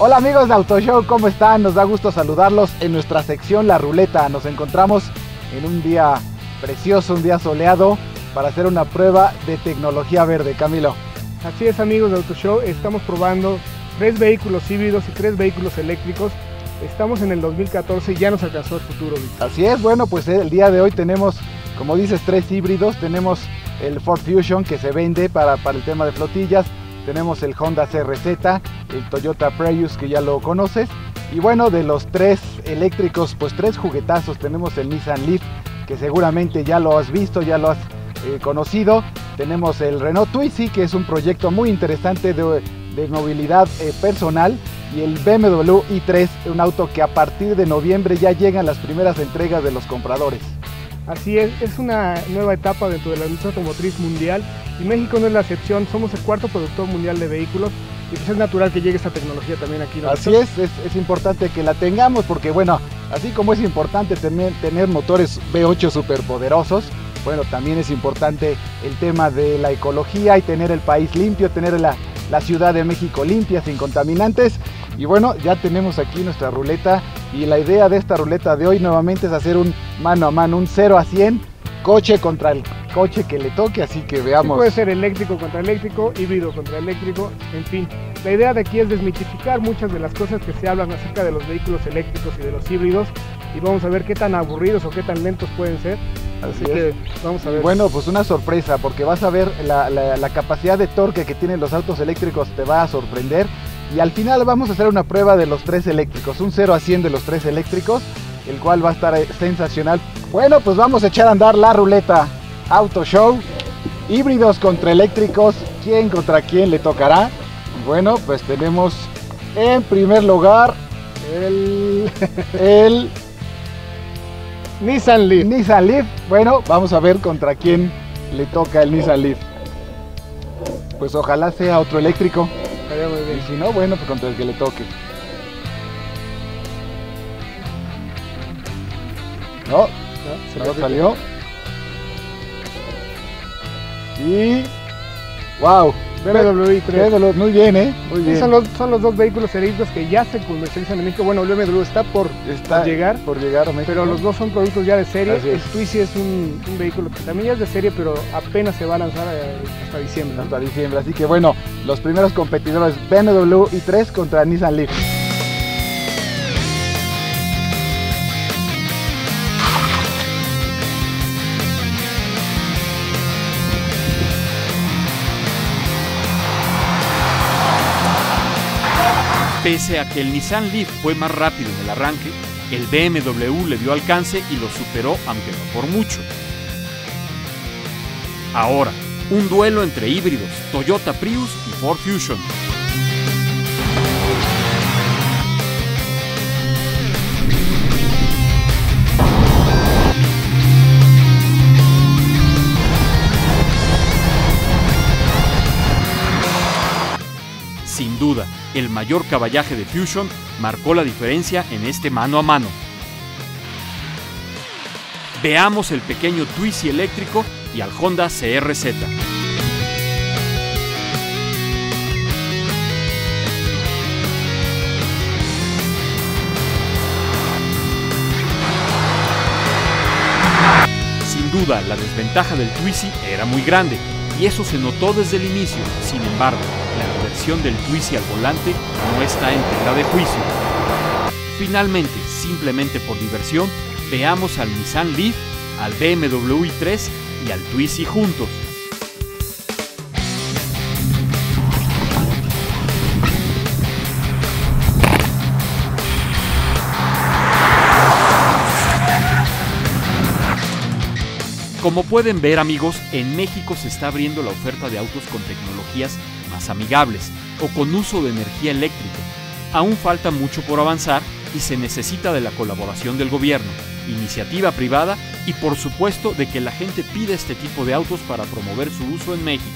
Hola amigos de Autoshow, ¿cómo están? Nos da gusto saludarlos en nuestra sección La Ruleta. Nos encontramos en un día precioso, un día soleado, para hacer una prueba de tecnología verde. Camilo. Así es amigos de Autoshow, estamos probando tres vehículos híbridos y tres vehículos eléctricos. Estamos en el 2014 y ya nos alcanzó el futuro. Así es, bueno, pues el día de hoy tenemos, como dices, tres híbridos. Tenemos el Ford Fusion que se vende para, para el tema de flotillas. Tenemos el Honda CRZ, el Toyota Prius que ya lo conoces. Y bueno, de los tres eléctricos, pues tres juguetazos. Tenemos el Nissan Leaf que seguramente ya lo has visto, ya lo has eh, conocido. Tenemos el Renault Twizy que es un proyecto muy interesante de, de movilidad eh, personal. Y el BMW i3, un auto que a partir de noviembre ya llegan las primeras entregas de los compradores. Así es, es una nueva etapa dentro de la industria automotriz mundial y México no es la excepción, somos el cuarto productor mundial de vehículos y pues es natural que llegue esta tecnología también aquí. Así es, es, es, importante que la tengamos porque bueno, así como es importante tener, tener motores V8 superpoderosos, bueno, también es importante el tema de la ecología y tener el país limpio, tener la, la Ciudad de México limpia, sin contaminantes. Y bueno, ya tenemos aquí nuestra ruleta y la idea de esta ruleta de hoy nuevamente es hacer un mano a mano, un 0 a 100, coche contra el coche que le toque, así que veamos. Sí puede ser eléctrico contra eléctrico, híbrido contra eléctrico, en fin. La idea de aquí es desmitificar muchas de las cosas que se hablan acerca de los vehículos eléctricos y de los híbridos y vamos a ver qué tan aburridos o qué tan lentos pueden ser. Así, Así que vamos a ver. Bueno, pues una sorpresa porque vas a ver la, la, la capacidad de torque que tienen los autos eléctricos, te va a sorprender. Y al final vamos a hacer una prueba de los tres eléctricos, un 0 a 100 de los tres eléctricos, el cual va a estar sensacional. Bueno, pues vamos a echar a andar la ruleta Auto Show. Híbridos contra eléctricos, ¿quién contra quién le tocará? Bueno, pues tenemos en primer lugar el, el Nissan Leaf. Nissan Leaf. Bueno, vamos a ver contra quién le toca el Nissan Leaf. Pues ojalá sea otro eléctrico. Si no, bueno, pues contra el que le toque. No, no, se no salió. Y. ¡Wow! BMW i3. BMW, muy bien, ¿eh? Muy bien. Son los, son los dos vehículos eléctricos que ya se comercializan en México. Bueno, el BMW está por, está llegar. Por llegar a México. Pero los dos son productos ya de serie. Así es. El Twizy es un, un, vehículo que también ya es de serie, pero apenas se va a lanzar hasta diciembre. Hasta diciembre. Así que bueno, los primeros competidores BMW i3 contra Nissan Leaf. Pese a que el Nissan Leaf fue más rápido en el arranque, el BMW le dio alcance y lo superó, aunque no por mucho. Ahora, un duelo entre híbridos, Toyota Prius y Ford Fusion. El mayor caballaje de Fusion marcó la diferencia en este mano a mano. Veamos el pequeño Twizy eléctrico y al Honda CRZ. Sin duda, la desventaja del Twizy era muy grande, y eso se notó desde el inicio. Sin embargo, la reversión del Twizy al volante no está en tela de juicio. Finalmente, simplemente por diversión, veamos al Nissan Leaf, al BMW i3 y al Twizy juntos. Como pueden ver amigos, en México se está abriendo la oferta de autos con tecnologías más amigables o con uso de energía eléctrica. Aún falta mucho por avanzar y se necesita de la colaboración del gobierno, iniciativa privada y por supuesto de que la gente pida este tipo de autos para promover su uso en México.